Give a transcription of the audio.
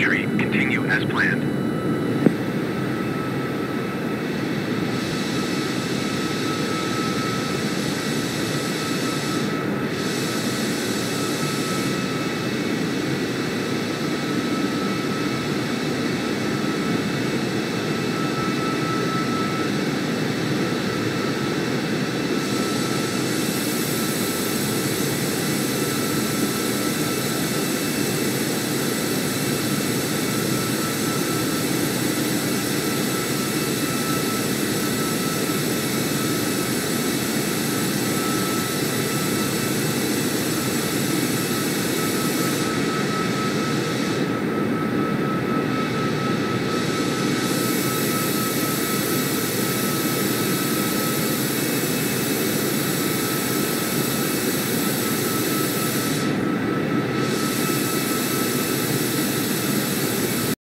Entry, continue as planned.